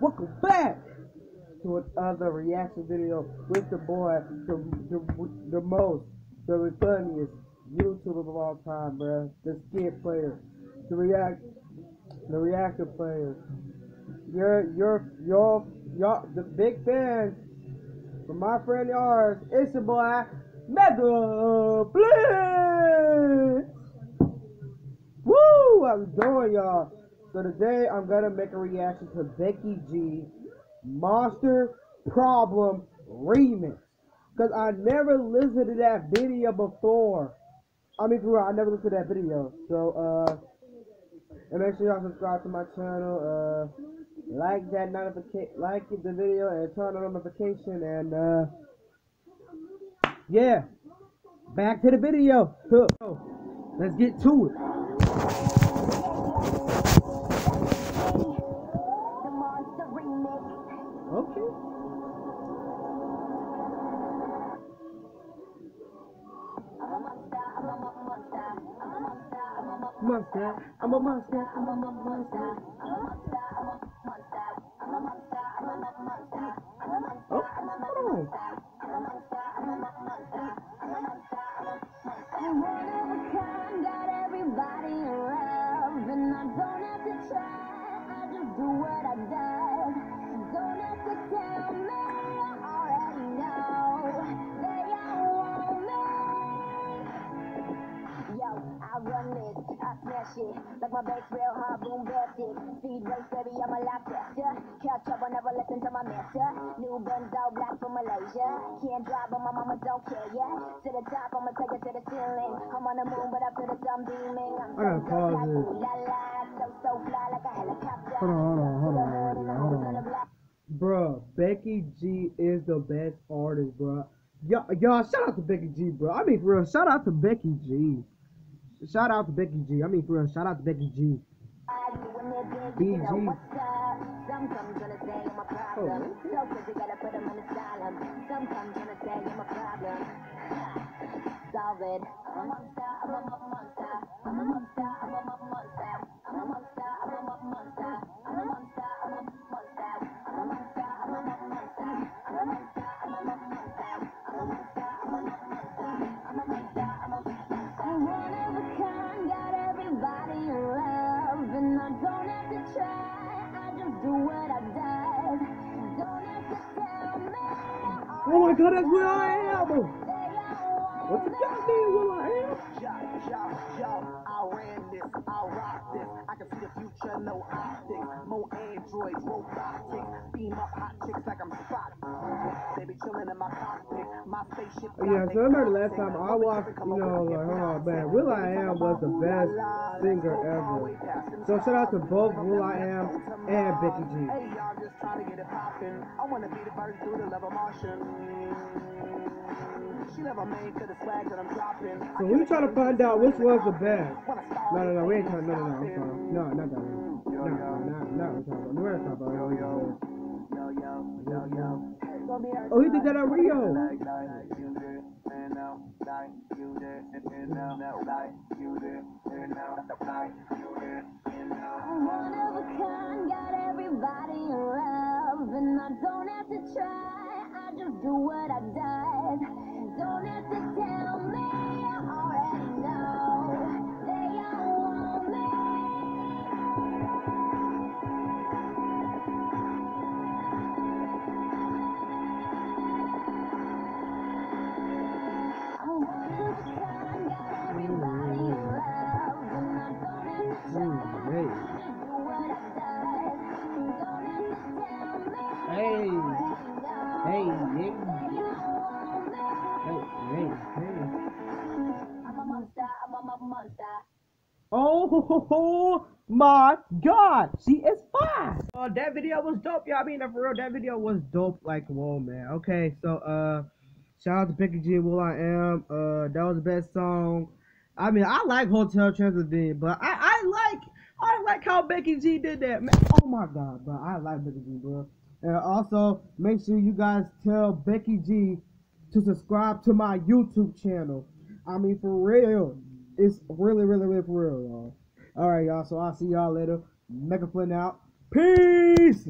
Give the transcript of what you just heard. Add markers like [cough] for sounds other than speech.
Welcome back to another reaction video with the boy, the, the, the most, the funniest YouTuber of all time, bruh. The skit player, the react, the reactor player. You're, you're, you're, y'all, the big fans from my friend yours. It's your boy, Mega Blitz. Woo! I'm doing y'all. So today I'm gonna make a reaction to Becky G Monster Problem Remix. Cause I never listened to that video before. I mean for real, I never listened to that video. So uh and make sure y'all subscribe to my channel, uh like that notification like the video and turn on notification and uh yeah. Back to the video. Let's get to it. Okay. Monster, I'm a monster, I'm a monster. Oh, hold on. I smash it. Like my bass real hard, boom, blasted. Speed race, baby, I'm a lot faster. Catch up, I never listen to my master. New Benzo, black from Malaysia. Can't drive, but my mama don't care, yeah. To the top, I'ma take it to the ceiling. I'm on the moon, but I feel the sun beaming. I'm so pause it. ooh la la. So, so fly like a helicopter. Hold on, hold on, hold on, To the hood and the hold on. on the block. Bruh, Becky G is the best artist, bruh. Y'all, y'all, shout out to Becky G, bro. I mean, for real, shout out to Becky G. Shout out to Becky G. I mean, for real, shout out to Becky G. BG. Oh, Sometimes Oh my god, that's where I am! What's the goddamn where I am? Can see the future, no optics. More androids, robotics. Beam up hot chicks like I'm Spock. They be chilling in my cockpit. My spaceship. Oh, Yeah, so I remember the last time I watched, you know, like, oh man, Will I Am was the best singer ever. So shout out to both Will I Am and Becky G. Hey, y'all just trying to get it poppin'. I wanna be the first through the love of Martian. She never made to the swag that I'm dropping. So we trying to find out which was the best. No, no, no, we ain't trying. No, no, no, I'm sorry. No, not that one. No, not, Yo, yo. Yo, yo. Yo, yo. Oh, he did that at Rio. Don't have to try, I just do what I does. Don't have to tell me. I'm a mo- monster. Oh [laughs] my god, she is fine. Uh, that video was dope, y'all. I mean, for real, that video was dope. Like, whoa, man. Okay, so uh, shout out to Becky G. Will I Am. Uh, that was the best song. I mean, I like Hotel Transylvania, but I I like I like how Becky G did that, man. Oh my god, bro, I like Becky G, bro. And also, make sure you guys tell Becky G to subscribe to my YouTube channel. I mean, for real. It's really, really, really for real, y'all. Alright, y'all. So I'll see y'all later. Mega Flynt out. Peace!